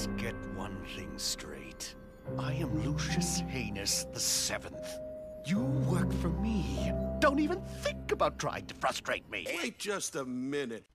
Let's get one thing straight. I am Lucius Heinous the Seventh. You work for me. Don't even think about trying to frustrate me. Wait just a minute.